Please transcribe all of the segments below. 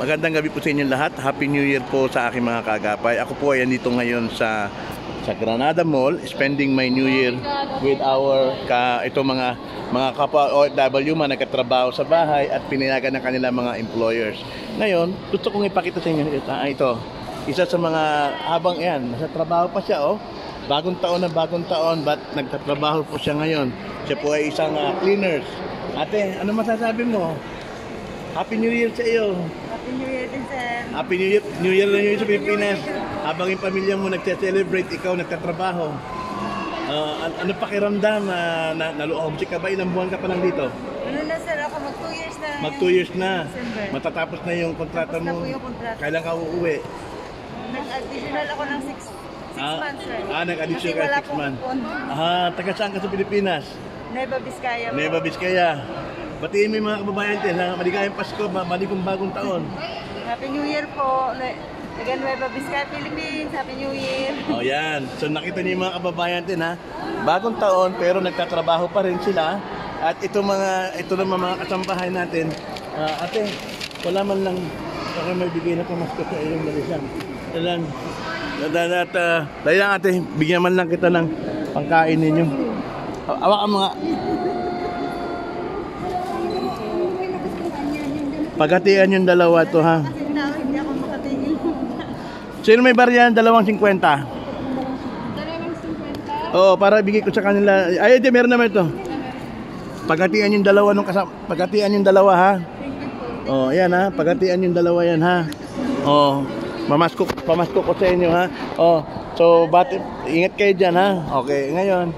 Magandang gabi po sa inyo lahat. Happy New Year po sa aking mga kagapay. Ako po ay andito ngayon sa sa Granada Mall, spending my New Year with our ka ito mga mga kapwa OFW man nagkatrabaho sa bahay at pinayagan ng kanilang mga employers. Ngayon, gusto kong ipakita sa inyo ito. Ah, ito. Isa sa mga habang yan, nasa trabaho pa siya oh. Bagong taon na bagong taon, but nagtatrabaho po siya ngayon. Siya po ay isang ah, cleaners. Ate, ano masasabi mo? Happy New Year sa iyo. Happy New Year din, sir. Happy New Year, New Year na New Year sa Pilipinas. Habang yung pamilya mo nagse-celebrate, ikaw nagtatrabaho. Ah, an- ano pakiramdam na, na naluhomsick ka ba? Ilang buwan ka pa lang dito? Ano na, sir? Ako mag 2 years na. Mag 2 years na. December. Matatapos na yung kontrata Tapos na mo. po yung kontrata. Kailan ka uuwi? Nag-additional ako ng 6 Ah, months, sir. ah, nag-additional Kasi ka wala 6 pong months. pondo. Ah, taga saan ka sa Pilipinas? Nueva Vizcaya po. Nueva Vizcaya. Batiin mo yung mga kababayan din. Ha? Maligayang Pasko, ma- maligong bagong taon. Happy New Year po. Taga Nueva Vizcaya, Philippines. Happy New Year. O Oh, yan. So nakita niyo yung mga kababayan din ha. Bagong taon pero nagtatrabaho pa rin sila. At ito mga ito naman mga kasambahay natin. Ah, ate, wala man lang baka may bigay na pamasko sa iyong dalisan. Ito lang. At, uh, dahil lang ate, bigyan man lang kita ng pangkain ninyo. Awa ka mga Pagatian yung dalawa to ha. Kasi tao, hindi ako makatigil. Sino may barya ng dalawang 50? Oo, para bigay ko sa kanila. Ay, di, meron naman ito. Pagatian yung dalawa nung kasama. Pagatian yung dalawa ha. Oh, yan ha. Pagatian yung dalawa yan ha. Oh, mamasko, pamasko ko sa inyo ha. Oh, so bati, ingat kayo dyan ha. Okay, ngayon.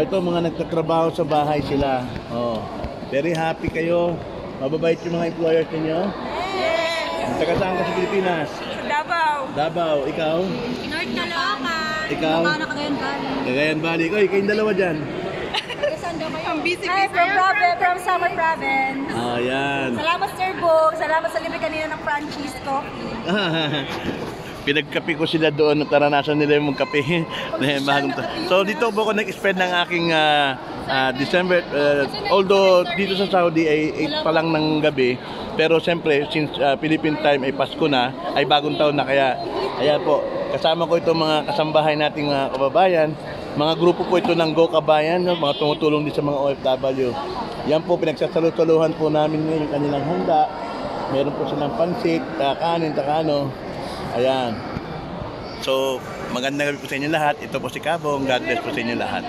Ito mga nagtatrabaho sa bahay sila. Oh, very happy kayo. Mababait yung mga employers ninyo. Taga saan ka sa Pilipinas? Davao. Davao, ikaw? North Caloocan. Ikaw? na Cagayan Valley. Cagayan Valley. Oy, kayong dalawa dyan. Ang busy, Hi, from province, from Summer Province. Ayan. Salamat, Sir Bo. Salamat sa libre kanina ng Franchise Coffee. Pinagkape ko sila doon at naranasan nila yung magkape. So dito po ako nag-spend ng aking ah, ah, December. ah, although dito sa Saudi ay 8 pa lang ng gabi. Pero siyempre, since ah, Philippine time ay Pasko na, ay bagong taon na. Kaya, ayan po, kasama ko itong mga kasambahay nating mga kababayan. Mga grupo po ito ng Go Kabayan, no? mga tumutulong din sa mga OFW. Yan po, pinagsasalusaluhan po namin ngayon kanilang handa. Meron po silang pansit, kanin, takano. Ayan. So, magandang gabi po sa inyo lahat. Ito po si Kabong. God bless po sa inyo lahat.